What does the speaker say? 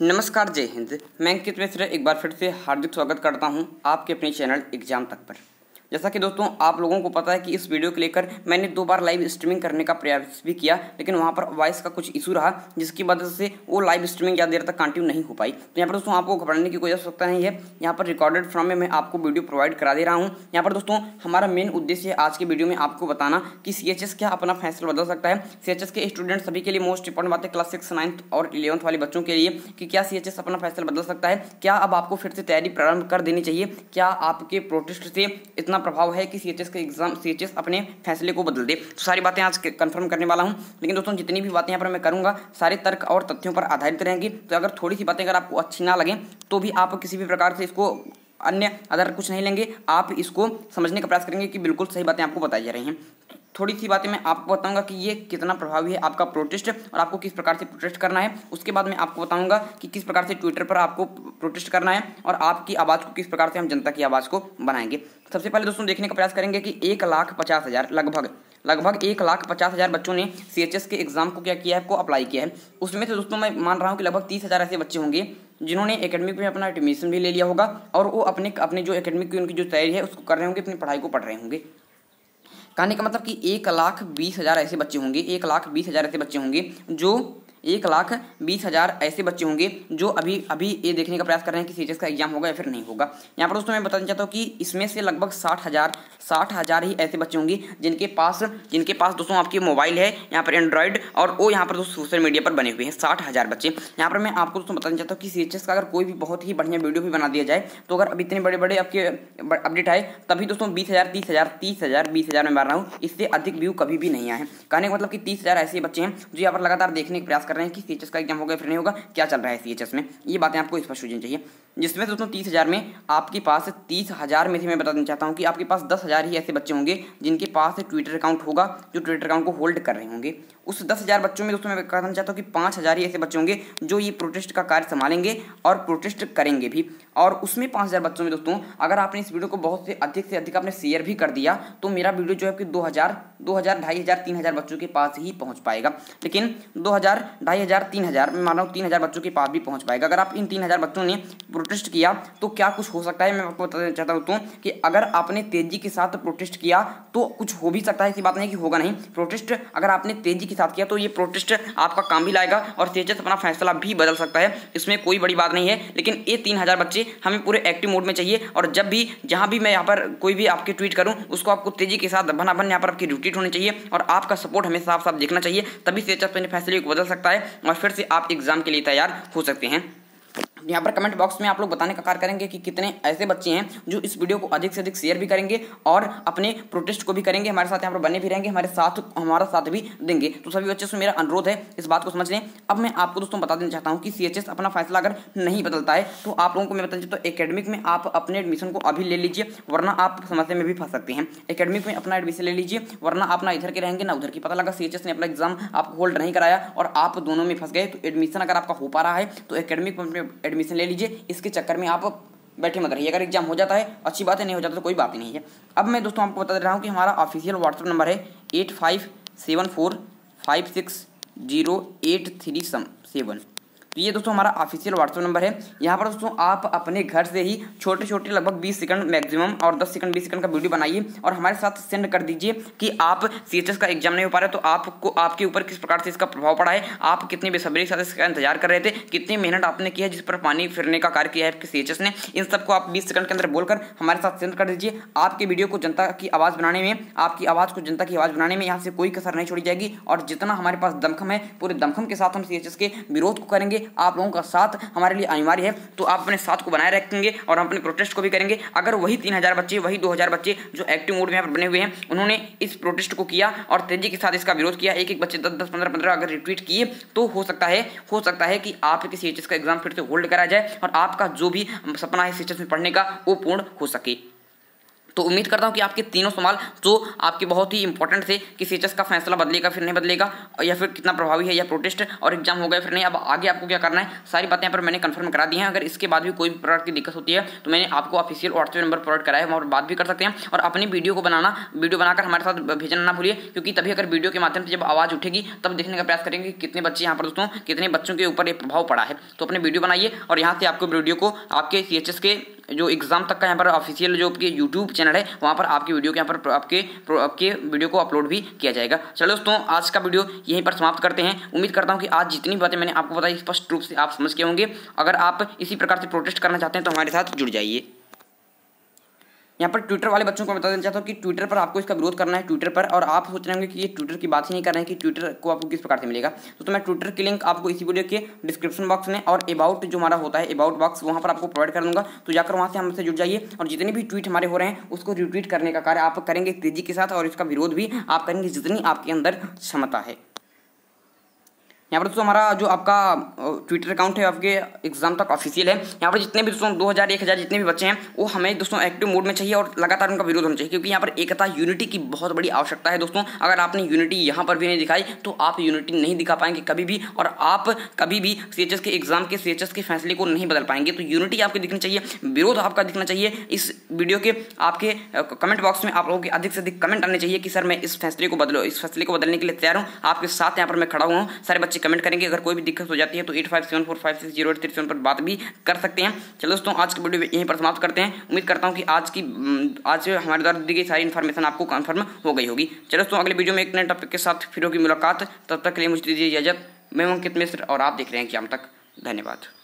नमस्कार, जय हिंद। मैं अंकित मिश्र, एक बार फिर से हार्दिक स्वागत करता हूँ आपके अपने चैनल एग्ज़ाम तक पर। जैसा कि दोस्तों, आप लोगों को पता है कि इस वीडियो को लेकर मैंने दो बार लाइव स्ट्रीमिंग करने का प्रयास भी किया, लेकिन वहाँ पर वॉइस का कुछ इशू रहा, जिसकी वजह से वो लाइव स्ट्रीमिंग ज़्यादा देर तक कंटिन्यू नहीं हो पाई। तो यहाँ पर दोस्तों, आपको घबराने की कोई आवश्यकता नहीं है। यहाँ पर रिकॉर्डेड फॉर्म में मैं आपको वीडियो प्रोवाइड करा दे रहा हूँ। यहाँ पर दोस्तों, हमारा मेन उद्देश्य है आज के वीडियो में आपको बताना कि सी क्या अपना फैसला बदल सकता है। सीएचएस के स्टूडेंट सभी के लिए मोस्ट इंपॉर्टेंट बात है क्लास सिक्स नाइन्थ और इलेवंथ वाले बच्चों के लिए कि क्या सीएचएस अपना फैसला बदल सकता है। क्या अब आपको फिर से तैयारी प्रारंभ कर देनी चाहिए? क्या आपके प्रोटेस्ट से इतना प्रभाव है कि सी के एग्ज़ाम सीएचएस अपने फैसले को बदल दे। तो सारी बातें आज कंफर्म करने वाला हूँ। लेकिन दोस्तों, जितनी भी बातें यहाँ पर मैं करूँगा, सारे तर्क और तथ्यों पर आधारित रहेंगी। तो अगर थोड़ी सी बातें अगर आपको अच्छी ना लगें तो भी आप किसी भी प्रकार से इसको अन्य, अदर कुछ नहीं लेंगे। आप इसको समझने का प्रयास करेंगे कि बिल्कुल सही बातें आपको बताई जा रही हैं। थोड़ी सी बातें मैं आपको बताऊँगा कि ये कितना प्रभावी है आपका प्रोटेस्ट और आपको किस प्रकार से प्रोटेस्ट करना है। उसके बाद मैं आपको बताऊँगा कि किस प्रकार से ट्विटर पर आपको प्रोटेस्ट करना है और आपकी आवाज़ को किस प्रकार से हम जनता की आवाज़ को बनाएँगे। सबसे पहले दोस्तों देखने का प्रयास करेंगे कि एक लाख पचास हज़ार लगभग लगभग एक लाख पचास हज़ार बच्चों ने सी एच एस के एग्ज़ाम को क्या किया है, को अप्लाई किया है। उसमें से दोस्तों मैं मान रहा हूँ कि लगभग तीस हज़ार ऐसे बच्चे होंगे जिन्होंने एकेडमिक में अपना एडमिशन भी ले लिया होगा और वो अपने अपने जो एकेडमिक की उनकी जो तैयारी है, उसको कर रहे होंगे, अपनी पढ़ाई को पढ़ रहे होंगे। कहने का मतलब कि एक लाख बीस हज़ार ऐसे बच्चे होंगे, एक लाख बीस हज़ार ऐसे बच्चे होंगे, जो एक लाख बीस हज़ार ऐसे बच्चे होंगे जो अभी अभी ये देखने का प्रयास कर रहे हैं कि CHS का एग्ज़ाम होगा या फिर नहीं होगा। यहाँ पर दोस्तों मैं बताना चाहता हूँ कि इसमें से लगभग साठ हज़ार साठ हज़ार ही ऐसे बच्चे होंगे जिनके पास जिनके पास दोस्तों आपकी मोबाइल है, यहाँ पर एंड्रॉयड और वो यहाँ पर दोस्तों सोशल मीडिया पर बने हुए हैं, साठ हज़ार बच्चे। यहाँ पर मैं आपको दोस्तों बताना चाहता हूँ कि CHS का अगर कोई भी बहुत ही बढ़िया वीडियो भी बना दिया जाए तो अगर अब इतने बड़े बड़े आपके अपडेट आए, तभी दोस्तों बीस हज़ार, तीस हज़ार तीस हज़ार, बीस हज़ार में मार रहा हूँ, इससे अधिक व्यू कभी भी नहीं आए कहने का मतलब कि तीस हज़ार ऐसे बच्चे हैं जो यहाँ पर लगातार देखने का प्रयास कर रहे हैं कि सी का एग्ज़ाम होगा फिर नहीं होगा, क्या चल रहा है सी में? ये बातें आपको स्पष्ट हो जानी चाहिए। जिसमें दोस्तों तीस हज़ार में आपके पास तीस हज़ार में से मैं बताना चाहता हूँ कि आपके पास दस हज़ार ही ऐसे बच्चे होंगे जिनके पास ट्विटर अकाउंट होगा, जो ट्विटर अकाउंट को होल्ड कर रहे होंगे। उस दस हज़ार बच्चों में दोस्तों मैं कहना चाहता हूँ कि पाँच हज़ार ही ऐसे बच्चे होंगे जो ये प्रोटेस्ट का कार्य संभालेंगे और प्रोटेस्ट करेंगे भी। और उसमें पाँच हज़ार बच्चों में दोस्तों, अगर आपने इस वीडियो को बहुत से अधिक से अधिक आपने शेयर भी कर दिया तो मेरा वीडियो जो है कि दो हज़ार दो हज़ार, ढाई बच्चों के पास ही पहुँच पाएगा। लेकिन दो हज़ार ढाई हज़ार, तीन हज़ार, मैं मान रहा हूँ तीन हज़ार बच्चों के पास भी पहुँच पाएगा। अगर आप इन तीन हज़ार बच्चों ने प्रोटेस्ट किया तो क्या कुछ हो सकता है? मैं आपको बताना चाहता हूँ तो कि अगर आपने तेज़ी के साथ प्रोटेस्ट किया तो कुछ हो भी सकता है। ऐसी बात नहीं कि होगा नहीं। प्रोटेस्ट अगर आपने तेज़ी के साथ किया तो ये प्रोटेस्ट आपका काम भी लाएगा और तेजस अपना फैसला भी बदल सकता है। इसमें कोई बड़ी बात नहीं है, लेकिन ये तीन हज़ार बच्चे हमें पूरे एक्टिव मोड में चाहिए और जब भी, जहाँ भी मैं यहाँ पर कोई भी आपके ट्वीट करूँ, उसको आपको तेज़ी के साथ बन यहाँ पर आपकी रिट्वीट होनी चाहिए और आपका सपोर्ट हमें साफ़ साफ़ देखना चाहिए, तभी तेजस अपने फैसले को बदल सकता है। और फिर से आप एग्ज़ाम के लिए तैयार हो सकते हैं। यहाँ पर कमेंट बॉक्स में आप लोग बताने का कार्य करेंगे कि कितने ऐसे बच्चे हैं जो इस वीडियो को अधिक से अधिक शेयर भी करेंगे और अपने प्रोटेस्ट को भी करेंगे। हमारे साथ यहाँ पर बने भी रहेंगे, हमारे साथ, हमारा साथ भी देंगे। तो सभी बच्चे से मेरा अनुरोध है, इस बात को समझ लें। अब मैं आपको दोस्तों बता देना चाहता हूँ कि CHS अपना फैसला अगर नहीं बदलता है तो आप लोगों को मैं बताना चाहता हूँ एकेडमिक में आप अपने एडमिशन को अभी ले लीजिए, वरना आप समस्या में भी फंस सकते हैं। एकेडमिक में अपना एडमिशन ले लीजिए, वरना आप ना इधर के रहेंगे, ना उधर की। पता लगा CHS ने अपना एग्ज़ाम आपको होल्ड नहीं कराया और आप दोनों में फंस गए तो एडमिशन अगर आपका हो पा रहा है तो एकेडमिक में एडमिशन ले लीजिए, इसके चक्कर में आप बैठे मत रहिए। अगर एग्ज़ाम हो जाता है, अच्छी बात है, नहीं हो जाता तो कोई बात ही नहीं है। अब मैं दोस्तों आपको बता दे रहा हूँ कि हमारा ऑफिशियल व्हाट्सअप नंबर है eight five seven four five six zero eight three सम सेवन तो ये दोस्तों हमारा ऑफिशियल व्हाट्सअप नंबर है। यहाँ पर दोस्तों आप अपने घर से ही छोटे छोटे लगभग 20 सेकंड मैक्सिमम और 10 सेकंड 20 सेकंड का वीडियो बनाइए और हमारे साथ सेंड कर दीजिए कि आप सीएचएस का एग्ज़ाम नहीं हो पा रहे तो आपको, आपके ऊपर किस प्रकार से इसका प्रभाव पड़ा है, आप कितनी बेसब्री के साथ इसका इंतज़ार कर रहे थे, कितनी मेहनत आपने की है, जिस पर पानी फिरने का कार्य किया है आपके सी ने, इन सबको आप बीस सेकंड के अंदर बोलकर हमारे साथ सेंड कर दीजिए। आपकी वीडियो को जनता की आवाज़ बनाने में, आपकी आवाज़ को जनता की आवाज़ बनाने में यहाँ से कोई कसर नहीं छोड़ी जाएगी और जितना हमारे पास दमखम है, पूरे दमखम के साथ हम सीएचएस के विरोध को करेंगे आप लोगों का साथ हमारे लिए अनिवार्य है तो आप अपने साथ को बनाए रखेंगे और हम अपने प्रोटेस्ट को भी करेंगे। अगर वही तीन हज़ार बच्चे, वही दो हज़ार बच्चे जो एक्टिव मोड में यहाँ पर बने हुए हैं, उन्होंने इस प्रोटेस्ट को किया और तेज़ी के साथ इसका विरोध किया एक एक बच्चे दस दस, पंद्रह पंद्रह अगर रिट्वीट किए तो हो सकता है, हो सकता है कि आपके सी का एग्ज़ाम फिर से होल्ड करा जाए और आपका जो भी सपना है सी में पढ़ने का, वो पूर्ण हो सके। तो उम्मीद करता हूँ कि आपके तीनों सवाल जो आपके बहुत ही इंपॉर्टेंट थे, कि सीएचएस का फैसला बदलेगा, फिर नहीं बदलेगा, या फिर कितना प्रभावी है, या प्रोटेस्ट और एग्ज़ाम हो गया फिर नहीं, अब आगे आपको क्या करना है? सारी बातें यहाँ पर मैंने कंफर्म करा दी हैं। अगर इसके बाद भी कोई भी प्रकार की दिक्कत होती है तो मैंने आपको ऑफिशियल व्हाट्सएप नंबर प्रोवाइड कराया है और बात भी कर सकते हैं। और अपनी वीडियो को बनाना वीडियो बनाकर हमारे साथ भेजना ना भूलिए, क्योंकि तभी अगर वीडियो के माध्यम से जब आवाज़ उठेगी, तब देखने का प्रयास करेंगे कितने बच्चे यहाँ पर दोस्तों, कितने बच्चों के ऊपर ये प्रभाव पड़ा है। तो अपने वीडियो बनाइए और यहाँ से आपको वीडियो को आपके सीएचएस के जो एग्ज़ाम तक का यहाँ पर ऑफिशियल जो आपके यूट्यूब चैनल है, वहाँ पर आपकी वीडियो के यहाँ पर आपके आपके वीडियो को अपलोड भी किया जाएगा। चलो दोस्तों, आज का वीडियो यहीं पर समाप्त करते हैं। उम्मीद करता हूँ कि आज जितनी बातें मैंने आपको बताई, स्पष्ट रूप से आप समझ के होंगे। अगर आप इसी प्रकार से प्रोटेस्ट करना चाहते हैं तो हमारे साथ जुड़ जाइए। यहाँ पर ट्विटर वाले बच्चों को बता देना चाहता हूँ कि ट्विटर पर आपको इसका विरोध करना है ट्विटर पर और आप सोच रहे होंगे कि ये ट्विटर की बात ही नहीं कर रहे हैं कि ट्विटर को आपको किस प्रकार से मिलेगा। तो, तो मैं ट्विटर की लिंक आपको इसी वीडियो के डिस्क्रिप्शन बॉक्स में और अबाउट जो हमारा होता है अबाउट बॉक्स वहाँ पर आपको प्रोवाइड कर दूँगा। तो जाकर वहाँ से हमसे जुड़ जाइए और जितने भी ट्वीट हमारे हो रहे हैं उसको रिट्वीट करने का कार्य आप करेंगे तेज़ी के साथ और इसका विरोध भी आप करेंगे जितनी आपके अंदर क्षमता है। यहाँ पर दोस्तों हमारा जो आपका ट्विटर अकाउंट है, आपके एग्ज़ाम तक ऑफिशियल है। यहाँ पर जितने भी दोस्तों, दो हज़ार, एक हज़ार जितने भी बच्चे हैं, वो हमें दोस्तों एक्टिव मोड में चाहिए और लगातार उनका विरोध होना चाहिए, क्योंकि यहाँ पर एकता यूनिटी की बहुत बड़ी आवश्यकता है दोस्तों। अगर आपने यूनिटी यहाँ पर भी नहीं दिखाई तो आप यूनिटी नहीं दिखा पाएँगे कभी भी और आप कभी भी सी के एग्ज़ाम के सी के फैसले को नहीं बदल पाएँगे। तो यूनिटी आपकी दिखनी चाहिए, विरोध आपका दिखना चाहिए। इस वीडियो के, आपके कमेंट बॉक्स में आप लोगों के अधिक से अधिक कमेंट आने चाहिए कि, सर, मैं इस फैसले को बदलो, इस फैसले को बदलने के लिए तैयार हूँ। आपके साथ यहाँ पर मैं खड़ा हुआ हूँ। सारे बच्चे कमेंट करेंगे। अगर कोई भी दिक्कत हो जाती है तो एट सेवन सेवन पर बात भी कर सकते हैं। चलो दोस्तों, आज की वीडियो यहीं पर समाप्त करते हैं। उम्मीद करता हूँ कि आज की आज हमारे द्वारा दी गई सारी इन्फॉर्मेशन आपको कन्फर्म हो गई होगी। चलो दोस्तों, अगले वीडियो में एक नए टॉपिक के साथ फिर होगी मुलाकात। तब तक के लिए मुझे दीजिए इजाज़त। मैं अंकित मिश्र और आप देख रहे हैं कि हम तक। धन्यवाद।